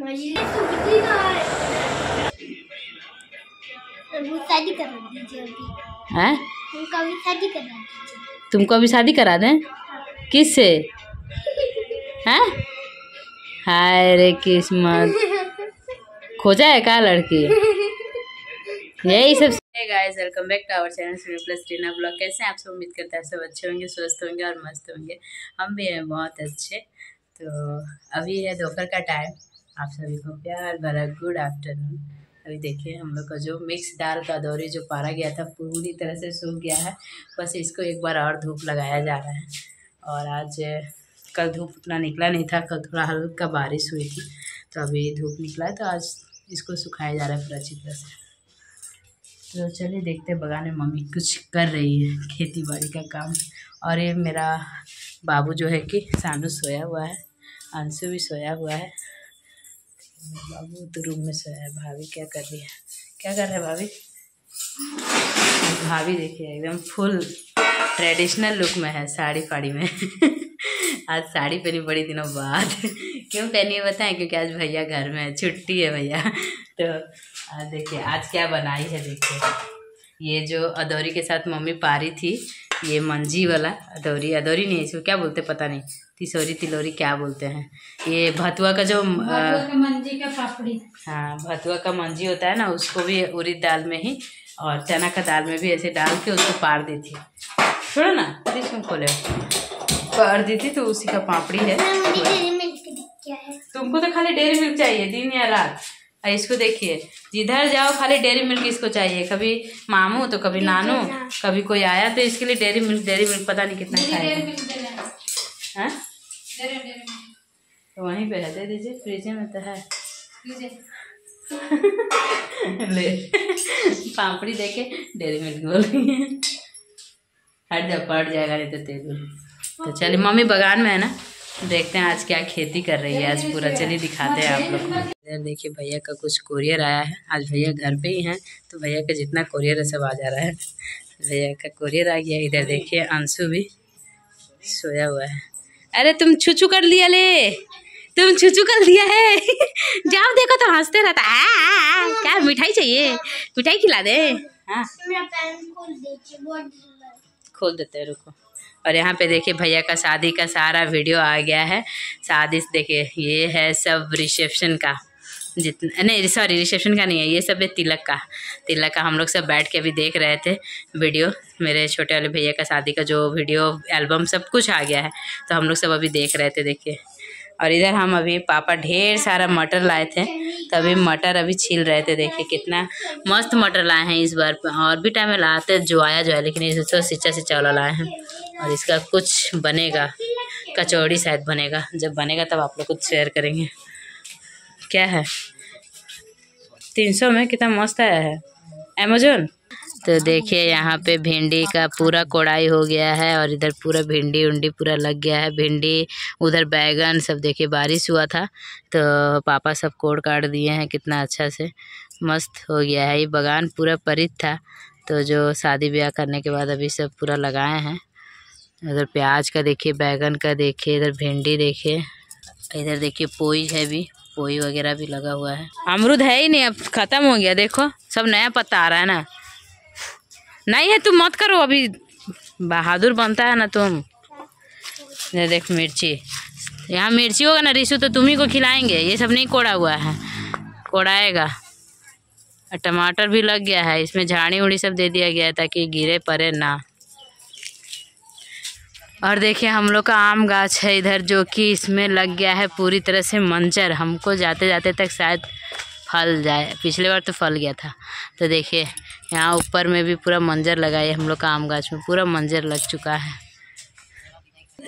हैं? करा दीजिए। तुमको अभी शादी करा दें? किससे? हैं? हाय रे किस्मत। खोजा है क्या लड़की? यही सब guys welcome back to our channel Suni plus Tina blog कैसे हैं आप सब? उम्मीद करते हैं सब अच्छे होंगे स्वस्थ होंगे और मस्त होंगे। हम भी हैं बहुत अच्छे। तो अभी है दोपहर का टाइम आप सभी को प्यार भरा गुड आफ्टरनून अभी देखिए, हम लोग का जो मिक्स दाल का दौरी जो पारा गया था, पूरी तरह से सूख गया है। बस इसको एक बार और धूप लगाया जा रहा है। और आज, कल धूप उतना निकला नहीं था, कल थोड़ा हल्का बारिश हुई थी। तो अभी धूप निकला है तो आज इसको सुखाया जा रहा है पूरा अच्छी तरह से। तो चलिए देखते हैं, बगान में मम्मी कुछ कर रही है, खेती बाड़ी का काम। और ये मेरा बाबू जो है कि सानू सोया हुआ है, अंशु भी सोया हुआ है। बाबू तो रूम में सोया है, भाभी क्या कर रही है? क्या कर रहे हैं भाभी? भाभी देखिए, एकदम फुल ट्रेडिशनल लुक में है साड़ी फाड़ी में। आज साड़ी पहनी बड़ी दिनों बाद। क्यों पहनी है बताएँ? क्योंकि आज भैया घर में है, छुट्टी है भैया। तो आज देखिए, आज क्या बनाई है देखिए। ये जो अदौरी के साथ मम्मी पारी थी ये मंजी वाला अदौरी अदौरी नहीं इसको क्या बोलते पता नहीं। तिसौरी तिलौरी क्या बोलते हैं? ये भतुआ का जो मंजी का पापड़ी। हाँ भतुआ का मंजी होता है ना उसको भी उड़द दाल में ही और चना का दाल में भी ऐसे डाल के उसको पार दी थी छोड़ो ना क्यों खोले। पार दी थी तो उसी का पापड़ी है। डेरी है। तुमको तो खाली डेयरी मिल्क चाहिए दिन या रात। और इसको देखिए जिधर जाओ खाली डेयरी मिल्क इसको चाहिए। कभी मामू तो कभी नानू कभी कोई आया तो इसके लिए डेयरी मिल्क डेयरी मिल्क पता नहीं कितना खाएगा। हाँ। तो वहीं पे है दे दीजिए फ्रिज में तो है। ले पापड़ी देके डेयरी मिल्क बोल रही है। हट जा पड़ जाएगा नहीं तो तेज तो चलिए मम्मी बगान में है ना? देखते हैं आज क्या खेती कर रही है आज पूरा चलिए दिखाते हैं आप लोग को। इधर देखिए भैया का कुछ कोरियर आया है आज भैया घर पे ही हैं तो भैया का जितना कोरियर है सब आ जा रहा है। भैया का कोरियर आ गया इधर देखिए अंशु भी सोया हुआ है। अरे तुम छुछू कर लिया ले तुम छुछू कर लिया है। जाओ देखो तो हँसते रहता है। क्या मिठाई चाहिए? मिठाई खिला दे। हाँ। खोल है। देते हैं रुको। और यहाँ पे देखिए भैया का शादी का सारा वीडियो आ गया है। शादी देखिए, ये है सब रिसेप्शन का। जितना, नहीं सॉरी रिसेप्शन का नहीं है, ये सब है तिलक का। तिलक का हम लोग सब बैठ के अभी देख रहे थे वीडियो। मेरे छोटे वाले भैया का शादी का जो वीडियो, एल्बम सब कुछ आ गया है तो हम लोग सब अभी देख रहे थे, देखिए। और इधर हम अभी, पापा ढेर सारा मटर लाए थे। तो अभी मटर अभी छील रहे थे, देखिए कितना मस्त मटर लाए हैं इस बार। और भी टाइम में लाते जो आया जो है लेकिन इस तो सिच्चा सिच्चा वाला लाए हैं। और इसका कुछ बनेगा, कचौड़ी शायद बनेगा। जब बनेगा तब आप लोग कुछ शेयर करेंगे। क्या है? तीन सौ में कितना मस्त आया है। अमेजोन तो देखिए, यहाँ पे भिंडी का पूरा कोड़ाई हो गया है और इधर पूरा भिंडी उंडी पूरा लग गया है। भिंडी, उधर बैगन सब देखिए, बारिश हुआ था तो पापा सब कोड़ काट दिए हैं, कितना अच्छा से। मस्त हो गया है ये बगान, पूरा परित था। तो जो शादी ब्याह करने के बाद अभी सब पूरा लगाए हैं। उधर प्याज का देखिए, बैगन का देखिए, इधर भिंडी देखिए, इधर देखिए पोई है भी, पोई वगैरह भी लगा हुआ है। अमरूद है ही नहीं, अब ख़त्म हो गया, देखो, सब नया पत्ता आ रहा है ना। नहीं है, तुम मत करो, अभी बहादुर बनता है ना तुम। ये देख मिर्ची। यहाँ मिर्ची होगा ना, रिशु तो तुम ही को खिलाएँगे। ये सब नहीं कोड़ा हुआ है। कोड़ाएगा। और टमाटर भी लग गया है। इसमें झाड़ी उड़ी सब दे दिया गया है ताकि गिरे पड़े ना। और देखिए, हम लोग का आम गाछ है इधर, जो कि इसमें लग गया है पूरी तरह से मंजर। हमको जाते जाते तक शायद फल जाए। पिछले बार तो फल गया था। तो देखिए यहाँ ऊपर में भी पूरा मंजर लगा है हम लोग का आम गाछ में। पूरा मंजर लग चुका है।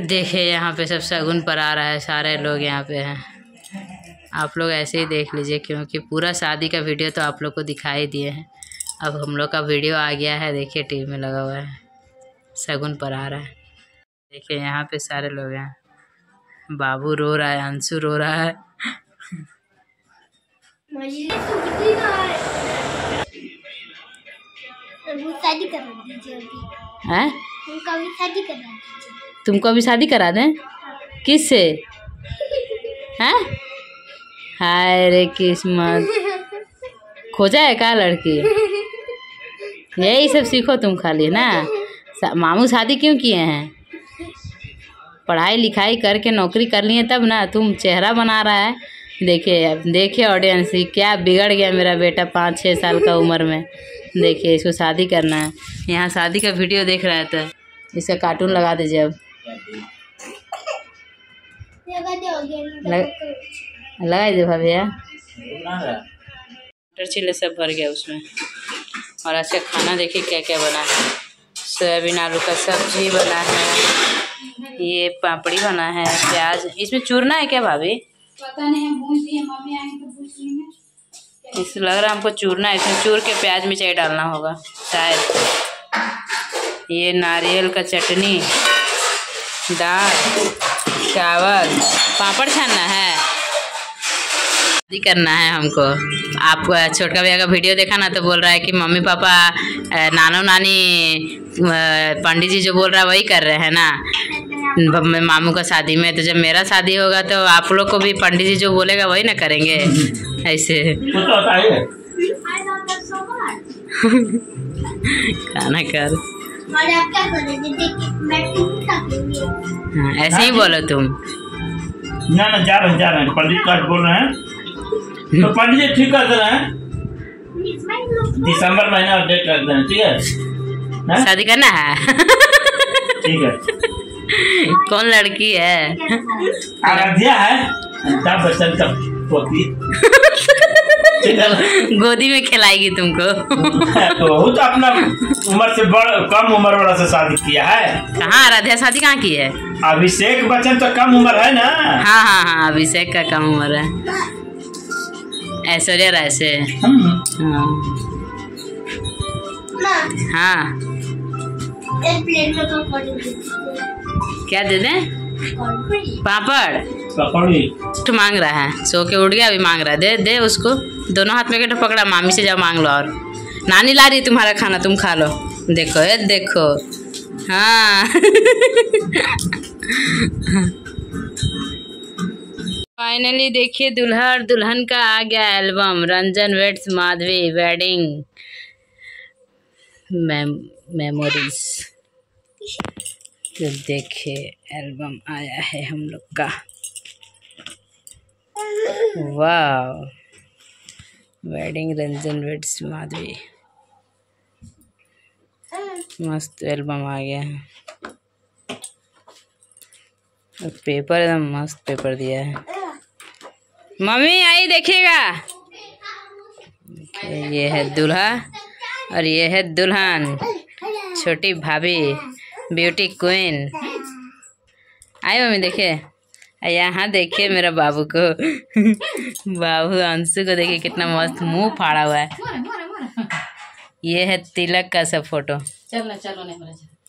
देखिए यहाँ पे सब शगुन पर आ रहा है, सारे लोग यहाँ पे हैं। आप लोग ऐसे ही देख लीजिए क्योंकि पूरा शादी का वीडियो तो आप लोग को दिखाई दिए हैं। अब हम लोग का वीडियो आ गया है, देखिए टीवी में लगा हुआ है। शगुन पर आ रहा है। देखिए यहाँ पे सारे लोग हैं। बाबू रो रहा है, अंशु रो रहा है। शादी करा दीजिए अभी। हैं? उनका अभी शादी करा दीजिए। तुमको अभी शादी करा दें? किससे? हैं? हाय रे किस्मत। खोजा है का लड़की? यही सब सीखो तुम खाली ना? सा- मामू शादी क्यों किए हैं? पढ़ाई लिखाई करके नौकरी कर लिए तब ना तुम चेहरा बना रहा है। देखिए, अब देखिए ऑडियंस ये क्या बिगड़ गया मेरा बेटा पाँच छः साल का उम्र में। देखिए, इसको शादी करना है। यहाँ शादी का वीडियो देख रहा है तो। इसका कार्टून लगा दीजिए अब। लगा दोगे लग- लगा दे भैया मटर चिल्ले सब भर गया उसमें। और का खाना देखिए क्या क्या बना है। सोयाबीन, आलू का सब्ज़ी बना है। ये पापड़ी बना है, प्याज। इसमें चूरना है क्या भाभी? पता नहीं, हम भूज दिए मम्मी आएँगे तो भूज लेंगे इस लग रहा है हमको चूरना है, इसमें चूर के प्याज मिर्चाई डालना होगा, शायद। ये नारियल का चटनी, दाल, चावल, पापड़ छानना है। शादी करना है हमको। आप छोटका भैया का वीडियो देखा ना तो बोल रहा है कि मम्मी पापा नानो नानी पंडित जी जो बोल रहा है, वही कर रहे हैं ना। मैं मामू का शादी में तो जब मेरा शादी होगा तो आप लोग को भी पंडित जी जो बोलेगा वही ना करेंगे। ऐसे. खाना कर। हाँ, ऐसे ही बोलो तुम। ना ना जा रहे हैं जा रहे हैं। पंडित का बोल रहे हैं। तो पंडित जी ठीक कर दे रहे हैं। दिसंबर महीना और डेट रख दे रहे हैं ठीक है? शादी करना है। ठीक है। कौन लड़की है? आराध्या है? अमिताभ बच्चन का पोती? गोदी में खिलाएगी तुमको। तो तो अपना उम्र से बड़ कम उम्र वाला से शादी किया है। कहाँ आराध्या शादी कहाँ की है? अभिषेक बच्चन तो कम उम्र है ना? हाँ हाँ हाँ अभिषेक का कम उम्र है। ऐश्वर्या राय से। हम्म। हाँ। क्या दे दें? पापड़। पकौड़ी तो मांग रहा है। सो के उठ गया अभी मांग रहा है। दे दे उसको। दोनों हाथ में के पकड़ा मामी से जाओ मांग लो और। नानी ला रही तुम्हारा खाना तुम खा लो। देखो ए देखो। हाँ। फाइनली देखिए दुल्हा और दुल्हन का आ गया album Ranjan weds Madhavi wedding memories तो देखिए एल्बम आया है हम लोग का। वाह वेडिंग रंजन वेट्स माधवी। मस्त एल्बम आ गया है। पेपर एकदम मस्त पेपर दिया है। मम्मी आई देखिएगा। देखिए, ये है दूल्हा और ये है दुल्हन छोटी भाभी। Beauty queen. आई मम्मी देखे? यहाँ देखिए मेरा बाबू को। बाबू अंशु को देखिए कितना मस्त मुँह फाड़ा हुआ है। ये है तिलक का सब फ़ोटो। चल ना चलो। नहीं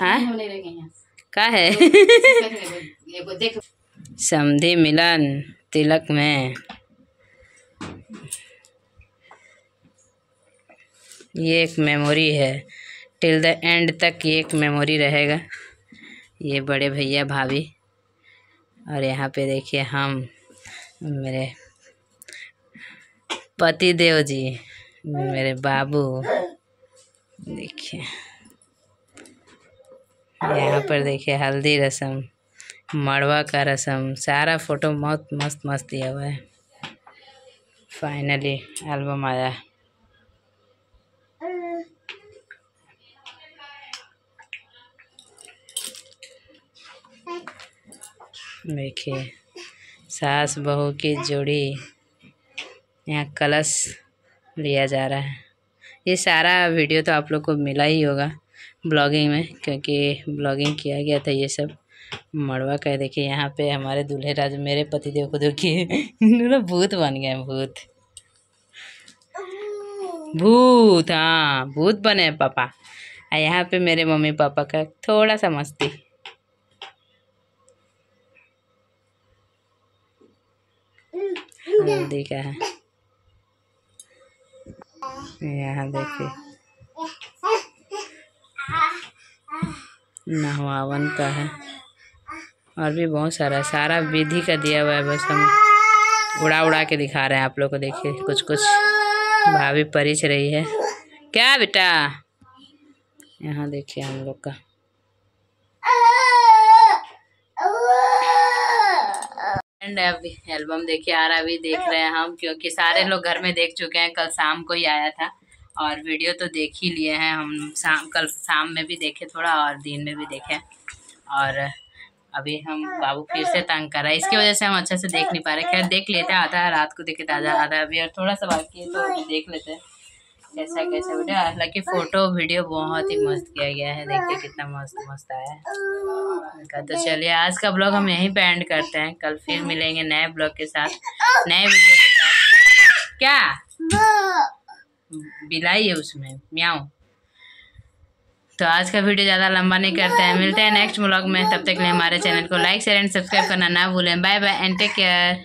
हाँ का है? समधि मिलन तिलक में। ये एक मेमोरी है। टिल द एंड तक ये एक मेमोरी रहेगा। ये बड़े भैया भाभी। और यहाँ पे देखिए हम, मेरे पति देव जी, मेरे बाबू, देखिए। यहाँ पर देखिए हल्दी रसम, मड़वा का रसम, सारा फ़ोटो बहुत मस्त मस्त दिया हुआ है। फाइनली एल्बम आया। देखिए, सास बहू की जोड़ी यहाँ कलश लिया जा रहा है। ये सारा वीडियो तो आप लोग को मिला ही होगा ब्लॉगिंग में, क्योंकि ब्लॉगिंग किया गया था ये सब मड़वा का। देखिए, यहाँ पे हमारे दूल्हे राज, मेरे पतिदेव को देखिए भूत बन गए भूत। भूत हाँ भूत बने पापा। यहाँ पे मेरे मम्मी पापा का थोड़ा सा मस्ती। हल्दी का है। यहाँ देखिए। नहवावन का है। और भी बहुत सारा सारा विधि का दिया हुआ है बस हम उड़ा उड़ा के दिखा रहे हैं आप लोग को। देखिए कुछ कुछ भाभी परिच रही है। क्या बेटा? यहाँ देखिए हम लोग का। एंड अभी एल्बम देखिए आ रहा अभी देख रहे हैं हम, क्योंकि सारे लोग घर में देख चुके हैं, कल शाम को ही आया था। और वीडियो तो देख ही लिए हैं हम, शाम, कल शाम में भी देखे थोड़ा और दिन में भी देखे। और अभी हम बाबू फिर से तंग कर रहा है। इसकी वजह से हम अच्छे से देख नहीं पा रहे। खैर, देख लेते हैं आधा रात को देखे आधा आधा अभी। और थोड़ा सा बाकी है तो देख लेते हैं। कैसा कैसा वीडियो हालाँकि फ़ोटो वीडियो बहुत ही मस्त किया गया है। देखिए कितना मस्त मस्त आया है। तो चलिए, आज का ब्लॉग हम यहीं पे एंड करते हैं। कल फिर मिलेंगे नए ब्लॉग के साथ। नए वीडियो के साथ। क्या? बिलाई है उसमें। म्याऊ। तो आज का वीडियो ज़्यादा लंबा नहीं करते हैं। मिलते हैं नेक्स्ट ब्लॉग में। तब तक के लिए हमारे चैनल को लाइक शेयर एंड सब्सक्राइब करना ना भूलें। Bye bye and take care